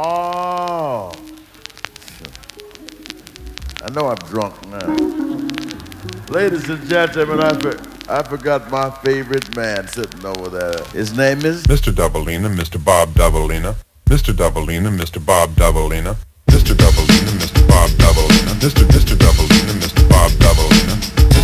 Oh. I know I'm drunk now. Ladies and gentlemen, I, for, I forgot my favorite man sitting over there. His name is Mr. Dobalina, Mr. Bob Dobalina, Mr. Dobalina, Mr. Bob Dobalina, Mr. Dobalina, Mr. Bob Dobalina, Mr. Mr. Dobalina, Mr. Bob Dobalina,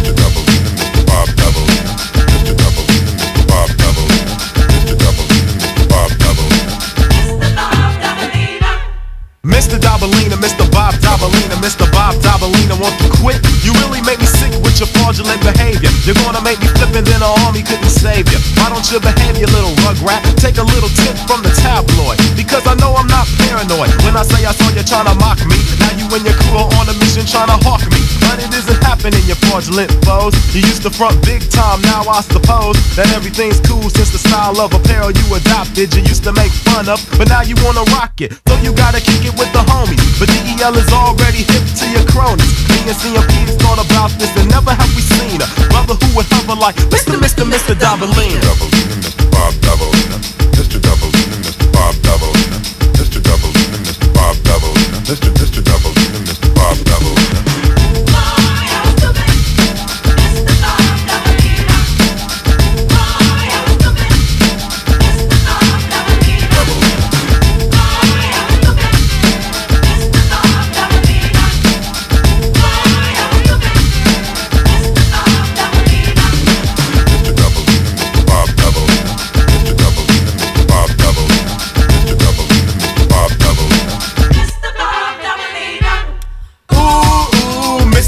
Dobalina, Mr. Bob Dobalina, won't you quit? You really make me sick with your fraudulent behavior. You're gonna make me flip and then the army couldn't save you. Why don't you behave, you little rugrat? Take a little tip from the tabloid. Because I know I'm not paranoid. When I say I saw you trying to mock me, now you and your crew are on a mission trying to hawk me. But it isn't happening, you fraudulent foes. You used to front big time, now I suppose that everything's cool since the style of apparel you adopted. You used to make fun of, but now you wanna rock it. So you gotta kick it with the homies. But DEL is already hip to your cronies. Me and CMP's thought about this and never have we seen a brother who would hover like Mr. Mr. Mr. Dobalina. Dobalina, Mr. Bob Dobalina, Mr. Dobalina, Mr. Bob Dobalina, Mr. Dobalina, Mr. Bob Dobalina, Mr. Mr.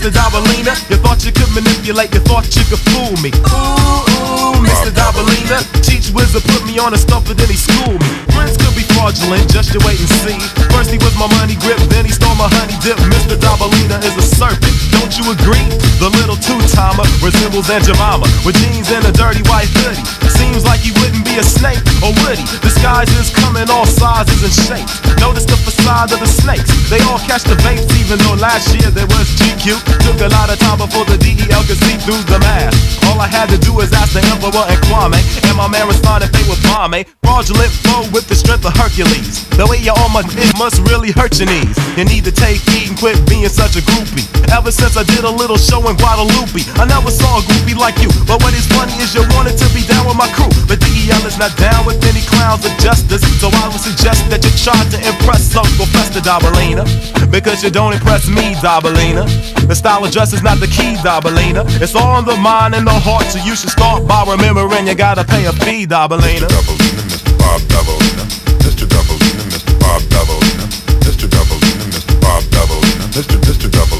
Mr. Dobalina, you thought you could manipulate, you thought you could fool me. Ooh, ooh, Mr. Dobalina, Cheech Wizard put me on a and then he schooled me. Friends could be fraudulent, just you wait and see. First he was my money grip, then he stole my honey dip. Mr. Dobalina is a serpent, don't you agree? The little two-timer resembles Aunt Jemima with jeans and a dirty white hoodie. Seems like he wouldn't be a snake, or would he? Disguises come in all sizes and shapes. Notice the facade of the snakes. They all catch the vapes, even though last year there was GQ. Took a lot of time before the DEL could see through the mask. All I had to do was ask the Emperor and Kwame, and my man responded they were bombe. Fraudulent flow with the strength of Hercules. The way you're my dick must really hurt your knees. You need to take heed and quit being such a groupie. Ever since I did a little show in Guadalupe, I never saw a groupie like you. But what is funny is you wanted to be down my crew, but DEL is not down with any clowns of justice. So I would suggest that you try to impress some professor Dobalina. Because you don't impress me, Dobalina. The style of dress is not the key, Dobalina. It's all in the mind and the heart, so you should start by remembering you gotta pay a fee, Dobalina. Bob Dobalina, Mr. Dobalina, Mr. Bob Dobalina, Mr. Dobalina, Mr. Bob Dobalina, Mr. Mr. Dobalina.